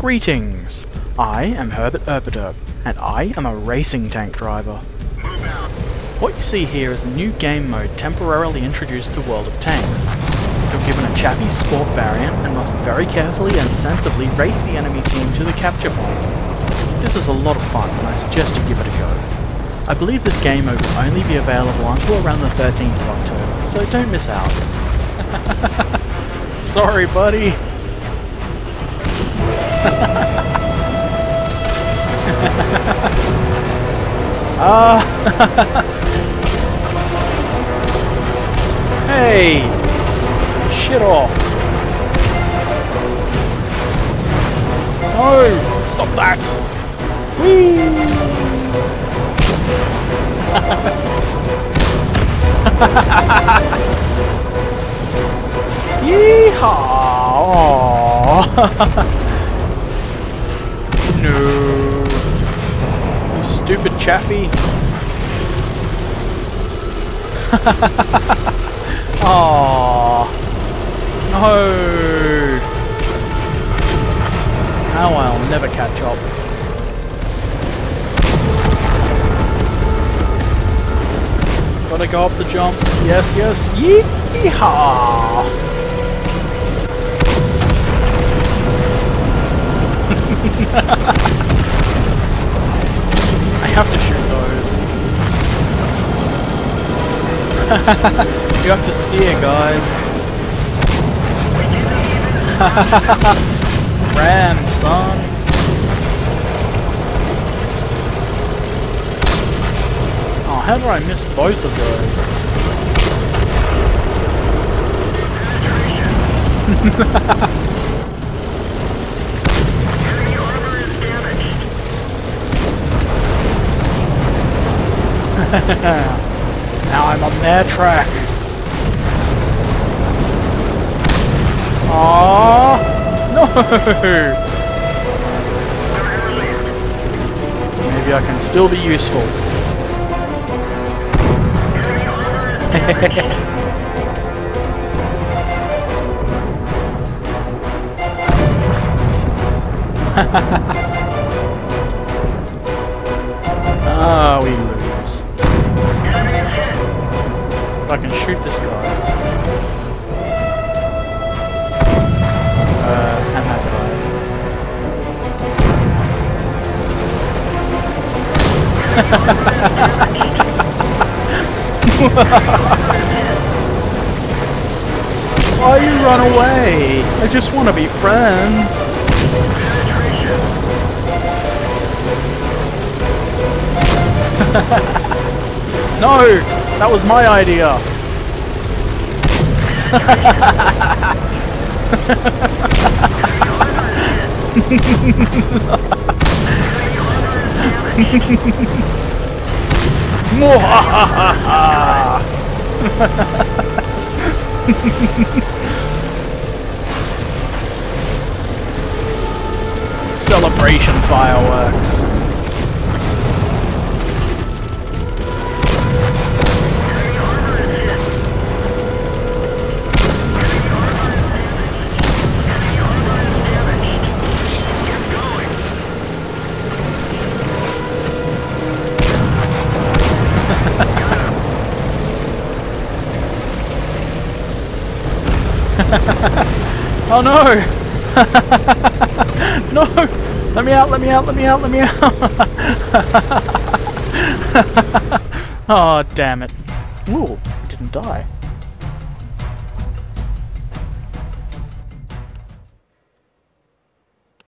Greetings! I am Herbert Erpaderp, and I am a racing tank driver. What you see here is a new game mode temporarily introduced to World of Tanks. You're given a Chaffee Sport variant and must very carefully and sensibly race the enemy team to the capture point. This is a lot of fun and I suggest you give it a go. I believe this game mode will only be available until around the 13th of October, so don't miss out. Sorry buddy! Ah! hey! Shit off! No! Stop that! Whee! Yeehaw! stupid Chaffee. Aww. No. Now I'll never catch up. Gotta go up the jump. Yes, yes. Yeehaw! I you have to steer, guys. Ram, son. Oh, how did I miss both of those? now I'm on their track. Aww! No! Maybe I can still be useful. ah, we can shoot this guy. Uh, and that guy. Why you run away? I just want to be friends. no! That was my idea. Celebration fireworks. oh no! no! Let me out, let me out, let me out, let me out! oh, damn it. Ooh, didn't die.